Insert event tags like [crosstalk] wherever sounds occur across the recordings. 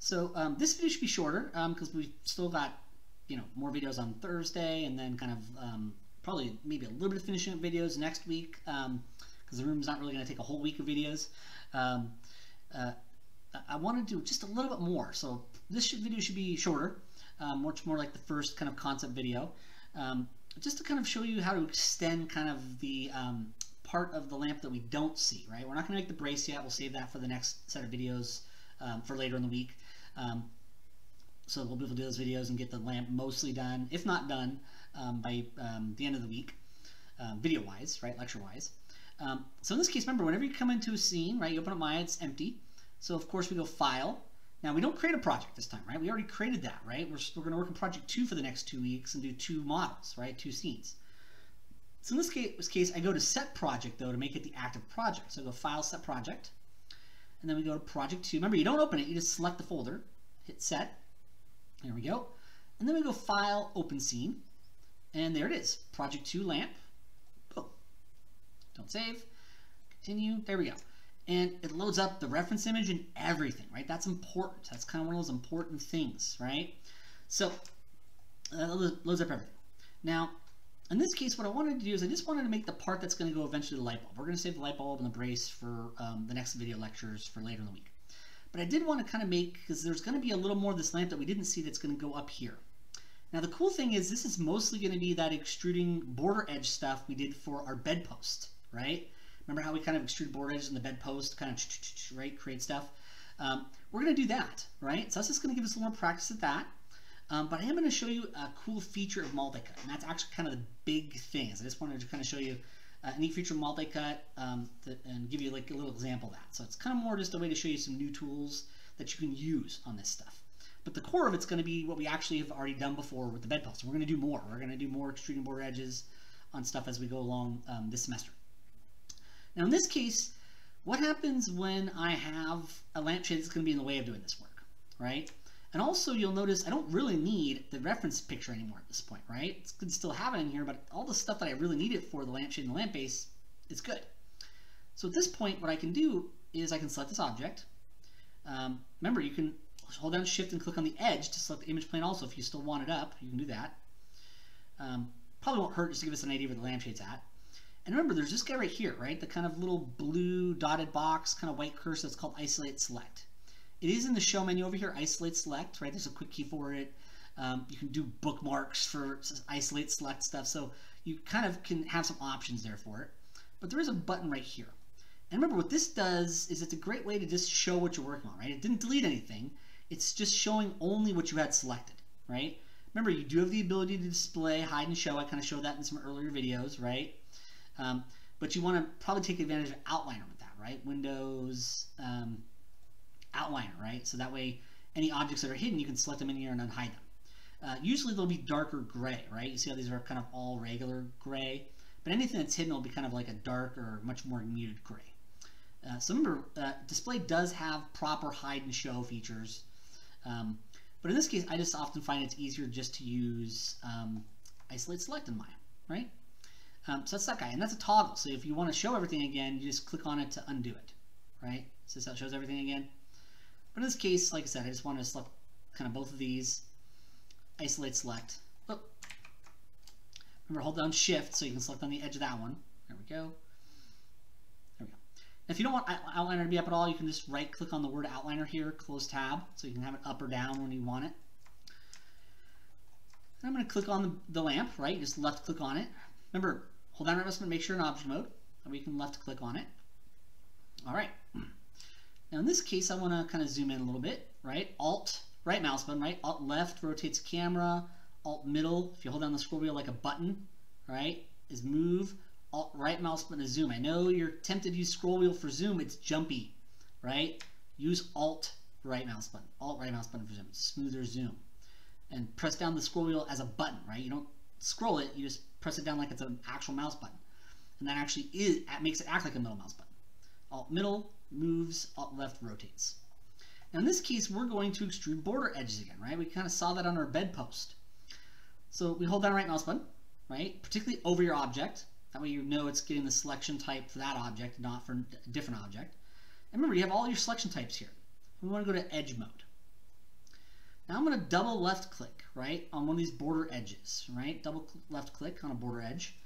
So um, this video should be shorter because um, we've still got you know more videos on Thursday and then kind of um, probably maybe a little bit of finishing up videos next week because um, the room's not really going to take a whole week of videos. Um, uh, I want to do just a little bit more. So this should, video should be shorter, um, much more like the first kind of concept video, just to kind of show you how to extend kind of the part of the lamp that we don't see, right? We're not going to make the brace yet. We'll save that for the next set of videos um, for later in the week. Um, so we'll be able to do those videos and get the lamp mostly done, if not done, um, by um, the end of the week, uh, video-wise, right, lecture-wise. Um, so in this case, remember, whenever you come into a scene, right, you open up Maya, it's empty. So of course we go File. Now we don't create a project this time, right? We already created that, right? We're, we're going to work on project two for the next two weeks and do two models, right? Two scenes. So in this case, this case, I go to set project though to make it the active project. So I go file set project, and then we go to project two. Remember, you don't open it, you just select the folder, hit set. There we go. And then we go file open scene, and there it is, project two lamp. Boom. Don't save. Continue. There we go. And it loads up the reference image and everything, right? That's important. That's kind of one of those important things, right? So, uh, loads up everything. Now, in this case, what I wanted to do is I just wanted to make the part that's going to go eventually to the light bulb. We're going to save the light bulb and the brace for um, the next video lectures for later in the week. But I did want to kind of make, because there's going to be a little more of this lamp that we didn't see that's going to go up here. Now the cool thing is this is mostly going to be that extruding border edge stuff we did for our bedpost, right? Remember how we kind of extrude border edges in the bedpost, kind of, right, create stuff? Um, we're going to do that, right? So that's just going to give us a little more practice at that. Um, but I am going to show you a cool feature of multi-cut, and that's actually kind of the big thing. So I just wanted to kind of show you uh, a neat feature of multi-cut um, and give you like a little example of that. So it's kind of more just a way to show you some new tools that you can use on this stuff. But the core of it's going to be what we actually have already done before with the bedpost. We're going to do more. We're going to do more extruding border edges on stuff as we go along um, this semester. Now in this case, what happens when I have a lampshade that's going to be in the way of doing this work, right? And also you'll notice I don't really need the reference picture anymore at this point, right? It's good to still have it in here, but all the stuff that I really need it for, the lampshade and the lamp base, is good. So at this point, what I can do is I can select this object. Um, remember, you can hold down shift and click on the edge to select the image plane also. If you still want it up, you can do that. Um, probably won't hurt just to give us an idea where the lampshade's at. And remember, there's this guy right here, right? The kind of little blue dotted box, kind of white cursor that's called Isolate Select. It is in the show menu over here, isolate select, right? There's a quick key for it. Um, you can do bookmarks for isolate select stuff. So you kind of can have some options there for it. But there is a button right here. And remember what this does is it's a great way to just show what you're working on, right? It didn't delete anything. It's just showing only what you had selected, right? Remember, you do have the ability to display, hide, and show. I kind of showed that in some earlier videos, right? Um, but you want to probably take advantage of Outliner with that, right? Windows, um, outliner, right? So that way any objects that are hidden, you can select them in here and unhide them. Uh, usually they'll be darker gray, right? You see how these are kind of all regular gray, but anything that's hidden will be kind of like a dark or much more muted gray. Uh, so remember, uh, display does have proper hide and show features, um, but in this case, I just often find it's easier just to use um, isolate select in Maya, right? Um, so that's that guy, and that's a toggle. So if you want to show everything again, you just click on it to undo it, right? So this shows everything again. But in this case, like I said, I just want to select kind of both of these, isolate select. Oh. Remember, hold down shift so you can select on the edge of that one. There we go. There we go. Now, if you don't want outliner to be up at all, you can just right click on the word outliner here, close tab, so you can have it up or down when you want it. And I'm going to click on the, the lamp, right? Just left click on it. Remember, hold down button, make sure in object mode, and we can left click on it. All right. Now in this case, I want to kind of zoom in a little bit, right? Alt, right mouse button, right? Alt left rotates camera. Alt middle, if you hold down the scroll wheel like a button, right, is move. Alt right mouse button is zoom. I know you're tempted to use scroll wheel for zoom. It's jumpy, right? Use Alt right mouse button. Alt right mouse button for zoom. Smoother zoom. And press down the scroll wheel as a button, right? You don't scroll it. You just press it down like it's an actual mouse button. And that actually is, makes it act like a middle mouse button. Alt middle, moves, left rotates. Now in this case, we're going to extrude border edges again, right? We kind of saw that on our bedpost. So we hold down right mouse button, right? Particularly over your object. That way you know it's getting the selection type for that object, not for a different object. And remember, you have all your selection types here. We want to go to edge mode, Now I'm going to double left click, right, on one of these border edges, right? Double left click on a border edge.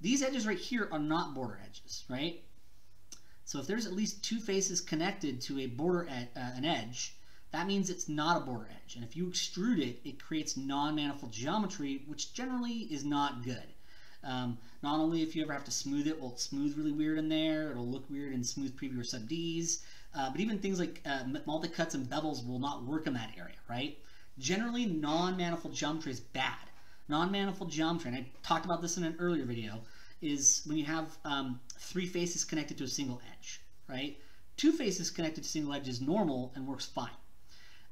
These edges right here are not border edges, right? So if there's at least two faces connected to a border ed uh, an edge, that means it's not a border edge. And if you extrude it, it creates non-manifold geometry, which generally is not good. Um, not only if you ever have to smooth it, will it smooth really weird in there, it'll look weird in smooth preview or sub Ds, uh, but even things like uh, multi-cuts and bevels will not work in that area, right? Generally, non-manifold geometry is bad. Non-manifold geometry, and I talked about this in an earlier video, is when you have um, three faces connected to a single edge, right? Two faces connected to a single edge is normal and works fine.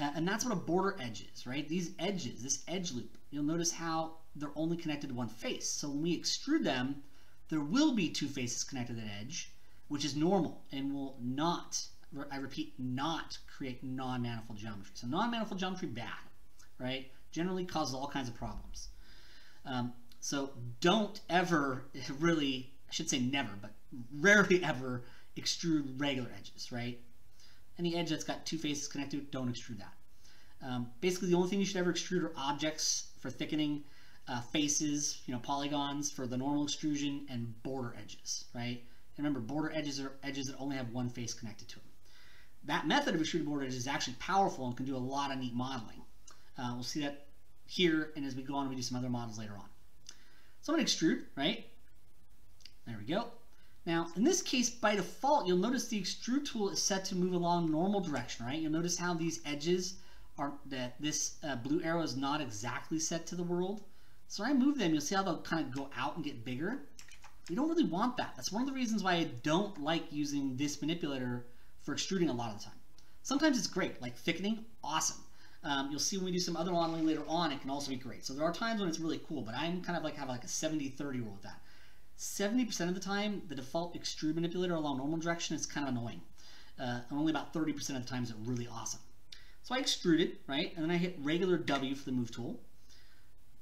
Uh, and that's what a border edge is, right? These edges, this edge loop, you'll notice how they're only connected to one face. So when we extrude them, there will be two faces connected to that edge, which is normal and will not, I repeat, not create non-manifold geometry. So non-manifold geometry, bad, right? Generally causes all kinds of problems. Um, so don't ever really, I should say never, but rarely [laughs] ever extrude regular edges, right? Any edge that's got two faces connected, don't extrude that. Um, basically, the only thing you should ever extrude are objects for thickening, uh, faces, you know, polygons for the normal extrusion, and border edges, right? And remember, border edges are edges that only have one face connected to them. That method of extruding border edges is actually powerful and can do a lot of neat modeling. Uh, we'll see that here, and as we go on, we do some other models later on. So I'm going to extrude, right? There we go. Now, in this case, by default, you'll notice the extrude tool is set to move along normal direction, right? You'll notice how these edges are, that this uh, blue arrow is not exactly set to the world. So when I move them, you'll see how they'll kind of go out and get bigger. We don't really want that. That's one of the reasons why I don't like using this manipulator for extruding a lot of the time. Sometimes it's great, like thickening, awesome. Um, you'll see when we do some other modeling later on, it can also be great. So there are times when it's really cool, but I'm kind of like have like a 70-30 rule with that. 70% of the time, the default extrude manipulator along normal direction is kind of annoying. Uh, only about 30% of the time is it really awesome. So I extrude it, right? And then I hit regular W for the move tool.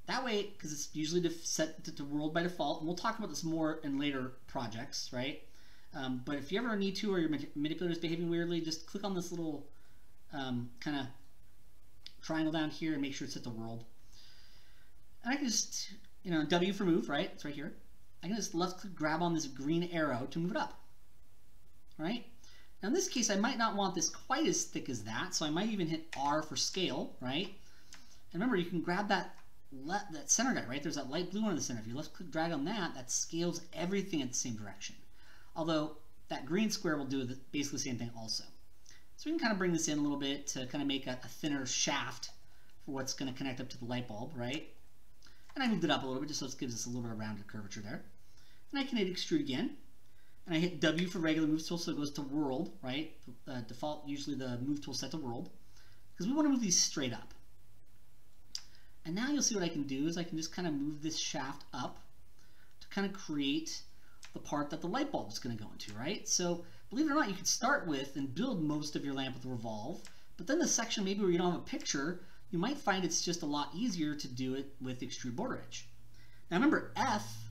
That way, because it's usually set to, to, world by default, and we'll talk about this more in later projects, right? Um, but if you ever need to or your manipulator is behaving weirdly, just click on this little um, kind of triangle down here and make sure it's at the world. And I can just, you know, W for move, right? It's right here. I can just left click grab on this green arrow to move it up, right? Now in this case, I might not want this quite as thick as that, so I might even hit R for scale, right? And remember, you can grab that that center guy, right? There's that light blue one in the center. If you left click drag on that, that scales everything in the same direction. Although that green square will do basically the same thing also. So we can kind of bring this in a little bit to kind of make a, a thinner shaft for what's going to connect up to the light bulb, right? And I moved it up a little bit just so it gives us a little bit of rounded curvature there. And I can hit extrude again. And I hit W for regular move tool so it goes to world, right? Uh, default, usually the move tool set to world. Because we want to move these straight up. And now you'll see what I can do is I can just kind of move this shaft up to kind of create the part that the light bulb is going to go into, right? So believe it or not, you could start with and build most of your lamp with revolve, but then the section maybe where you don't have a picture, you might find it's just a lot easier to do it with extrude border edge. Now remember, F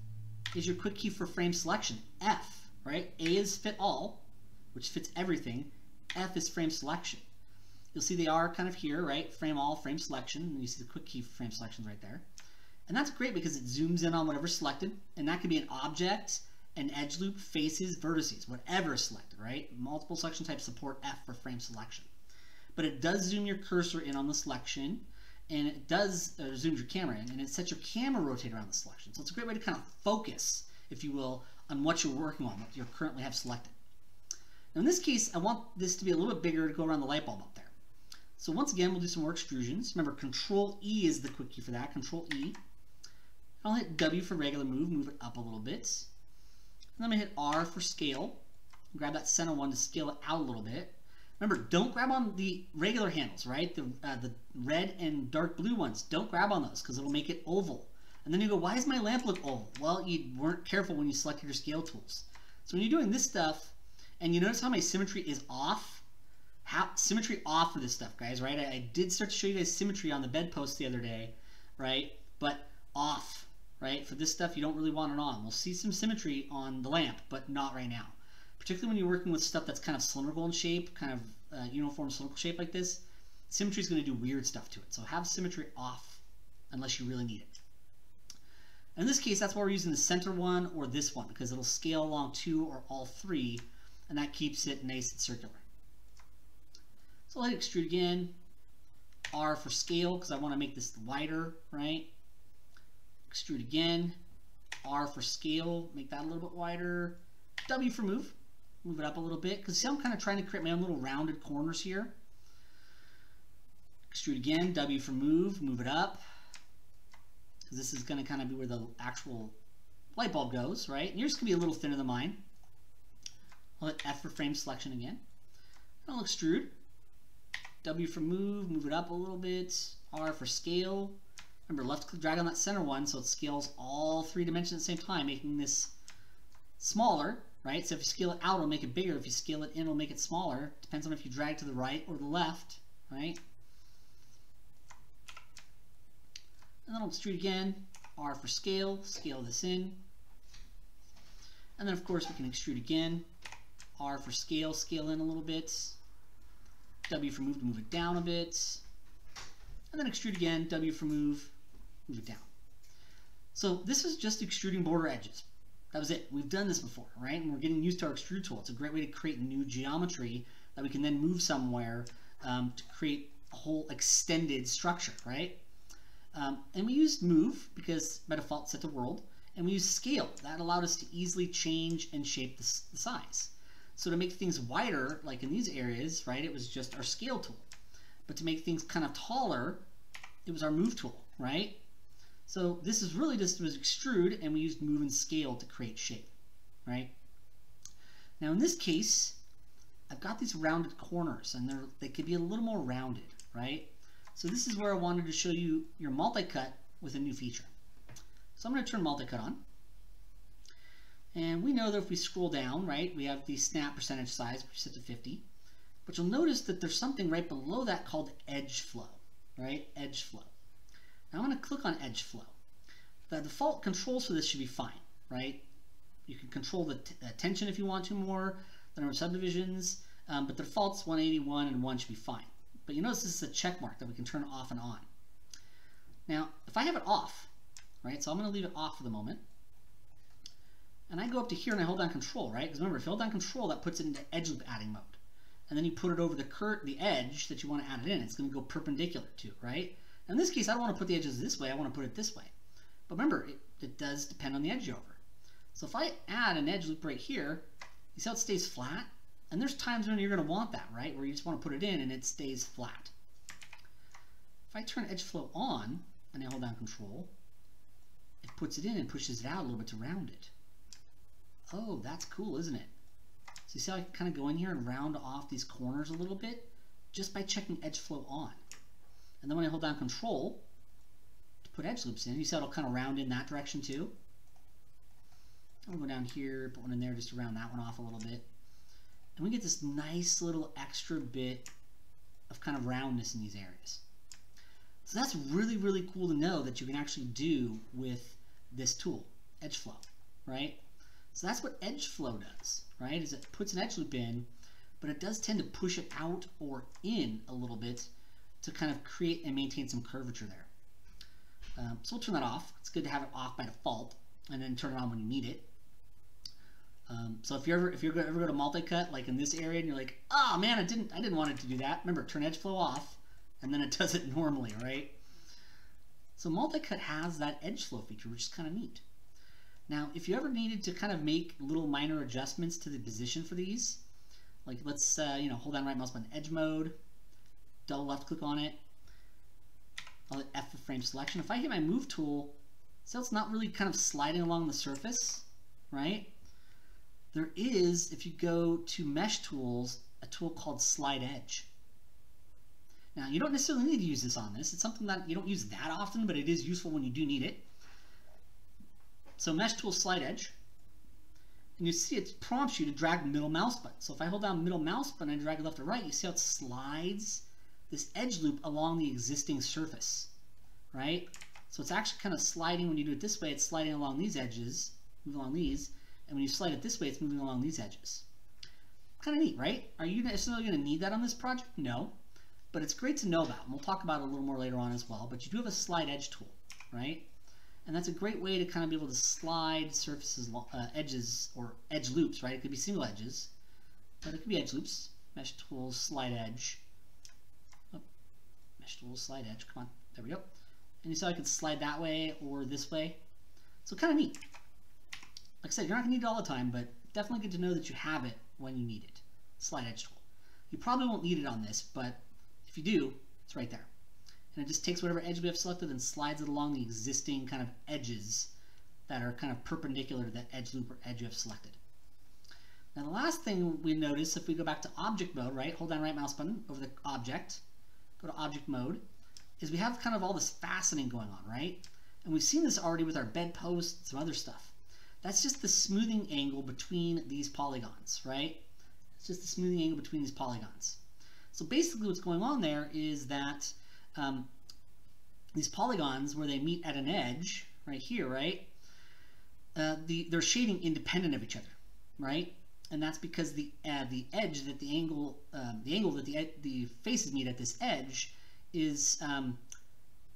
is your quick key for frame selection. F, right? A is fit all, which fits everything. F is frame selection. You'll see they are kind of here, right? Frame all, frame selection, and you see the quick key for frame selection right there. And that's great because it zooms in on whatever's selected, and that could be an object, an edge loop, faces, vertices, whatever is selected, right? Multiple selection types support F for frame selection. But it does zoom your cursor in on the selection, and it does uh, zoom your camera in, and it sets your camera rotate around the selection. So it's a great way to kind of focus, if you will, on what you're working on, what you currently have selected. Now in this case, I want this to be a little bit bigger to go around the light bulb up there. So once again, we'll do some more extrusions. Remember, Control E is the quick key for that. Control E. I'll hit W for regular move, move it up a little bit. I'm going to hit R for scale. Grab that center one to scale it out a little bit. Remember, don't grab on the regular handles, right? The, uh, the red and dark blue ones. Don't grab on those because it'll make it oval. And then you go, why does my lamp look oval? Well, you weren't careful when you selected your scale tools. So when you're doing this stuff, and you notice how my symmetry is off, how, symmetry off for this stuff, guys, right? I, I did start to show you guys symmetry on the bedpost the other day, right? But off For this stuff, you don't really want it on. We'll see some symmetry on the lamp, but not right now. Particularly when you're working with stuff that's kind of cylindrical in shape, kind of uh, uniform cylindrical shape like this, symmetry is going to do weird stuff to it. So have symmetry off unless you really need it. In this case, that's why we're using the center one or this one because it'll scale along two or all three and that keeps it nice and circular. So let it extrude again. R for scale because I want to make this wider, right? Extrude again. R for scale, make that a little bit wider. W for move, move it up a little bit because see I'm kind of trying to create my own little rounded corners here. Extrude again, W for move, move it up. Because this is going to kind of be where the actual light bulb goes, right? And yours can be a little thinner than mine. I'll hit F for frame selection again. And I'll extrude. W for move, move it up a little bit. R for scale. Remember, left click drag on that center one so it scales all three dimensions at the same time, making this smaller, right? So if you scale it out, it'll make it bigger. If you scale it in, it'll make it smaller. Depends on if you drag to the right or the left, right? And then I'll extrude again. R for scale, scale this in. And then of course we can extrude again. R for scale, scale in a little bit. W for move to move it down a bit. And then extrude again, W for move, move it down. So this is just extruding border edges. That was it. We've done this before, right? And we're getting used to our extrude tool. It's a great way to create new geometry that we can then move somewhere um, to create a whole extended structure, right? Um, and we used move because by default set to world. And we used scale. That allowed us to easily change and shape the, the size. So to make things wider, like in these areas, right, it was just our scale tool. But to make things kind of taller, it was our move tool, right? So this is really just was extrude and we used move and scale to create shape, right? Now in this case, I've got these rounded corners and they're, they could be a little more rounded, right? So this is where I wanted to show you your multi-cut with a new feature. So I'm going to turn multi-cut on. And we know that if we scroll down, right, we have the snap percentage size, which is set to 50. But you'll notice that there's something right below that called edge flow, right? Edge flow. Now I'm going to click on edge flow. The default controls for this should be fine, right? You can control the tension if you want to more, the number of subdivisions, um, but the default's 181 and 1 should be fine. But you notice this is a check mark that we can turn off and on. Now, if I have it off, right, so I'm going to leave it off for the moment, and I go up to here and I hold down control, right? Because remember, if you hold down control, that puts it into edge loop adding mode. And then you put it over the curt, the edge that you want to add it in. It's going to go perpendicular to, right? In this case, I don't want to put the edges this way. I want to put it this way. But remember, it, it does depend on the edge over. So if I add an edge loop right here, you see how it stays flat? And there's times when you're going to want that, right? Where you just want to put it in and it stays flat. If I turn edge flow on and I hold down control, it puts it in and pushes it out a little bit to round it. Oh, that's cool, isn't it? So you see how I can kind of go in here and round off these corners a little bit just by checking edge flow on. And then when I hold down control to put edge loops in, you see it'll kind of round in that direction too? I'll go down here, put one in there just to round that one off a little bit. And we get this nice little extra bit of kind of roundness in these areas. So that's really, really cool to know that you can actually do with this tool, edge flow, right? So that's what edge flow does, right? Is it puts an edge loop in, but it does tend to push it out or in a little bit to kind of create and maintain some curvature there. Um, so we'll turn that off. It's good to have it off by default and then turn it on when you need it. Um, so if you ever if you ever go to multi-cut like in this area and you're like, oh man, I didn't I didn't want it to do that. Remember, turn edge flow off, and then it [laughs] does it normally, right? So multi-cut has that edge flow feature, which is kind of neat. Now, if you ever needed to kind of make little minor adjustments to the position for these, like let's uh, you know hold down right mouse button edge mode, double left click on it, I'll hit F for frame selection. If I hit my move tool, so it's not really kind of sliding along the surface, right? There is, if you go to mesh tools, a tool called slide edge. Now, you don't necessarily need to use this on this. It's something that you don't use that often, but it is useful when you do need it. So mesh tool slide edge. And you see it prompts you to drag middle mouse button. So if I hold down middle mouse button and drag left or right, you see how it slides this edge loop along the existing surface, right? So it's actually kind of sliding, when you do it this way, it's sliding along these edges, moving along these, and when you slide it this way, it's moving along these edges. Kind of neat, right? Are you necessarily going to need that on this project? No. but it's great to know about. And we'll talk about it a little more later on as well. But you do have a slide edge tool, right? And that's a great way to kind of be able to slide surfaces, uh, edges, or edge loops, right? It could be single edges, but it could be edge loops. Mesh tools, slide edge. Tools, slide edge. Come on, there we go. And you saw I could slide that way or this way. So kind of neat. Like I said, you're not gonna need it all the time, but definitely good to know that you have it when you need it. Slide edge tool. You probably won't need it on this, but if you do, it's right there and it just takes whatever edge we have selected and slides it along the existing kind of edges that are kind of perpendicular to that edge loop or edge you have selected. Now the last thing we notice if we go back to object mode, right, hold down right mouse button over the object, go to object mode, is we have kind of all this faceting going on, right? And we've seen this already with our bedpost and some other stuff. That's just the smoothing angle between these polygons, right? It's just the smoothing angle between these polygons. So basically what's going on there is that um, these polygons where they meet at an edge, right here, right? Uh, the, they're shading independent of each other, right? And that's because the uh, the edge that the angle um, the angle that the the faces meet at this edge is um,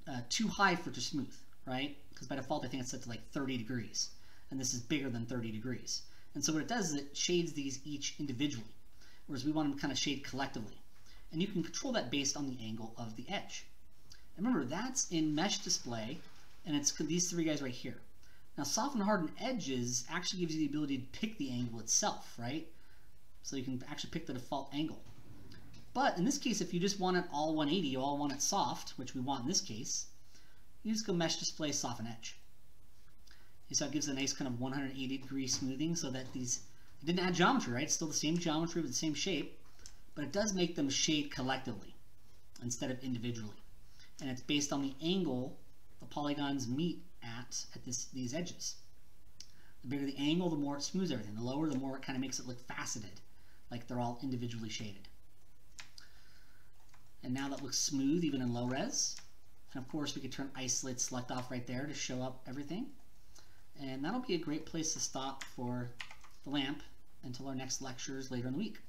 uh, too high for to smooth, right? Because by default I think it's set to like 30 degrees, and this is bigger than 30 degrees. And so what it does is it shades these each individually, whereas we want them kind of shade collectively. And you can control that based on the angle of the edge. And remember, that's in mesh display, and it's these three guys right here. Now, soften harden edges actually gives you the ability to pick the angle itself, right? So you can actually pick the default angle. But in this case, if you just want it all 180, you all want it soft, which we want in this case, you just go mesh display soften edge. So it gives a nice kind of 180 degree smoothing so that these, it didn't add geometry, right? It's still the same geometry with the same shape, but it does make them shade collectively instead of individually and it's based on the angle the polygons meet at at this, these edges. The bigger the angle, the more it smooths everything. The lower, the more it kind of makes it look faceted, like they're all individually shaded. And now that looks smooth even in low res. And of course we could turn isolate select off right there to show up everything. And that'll be a great place to stop for the lamp until our next lectures later in the week.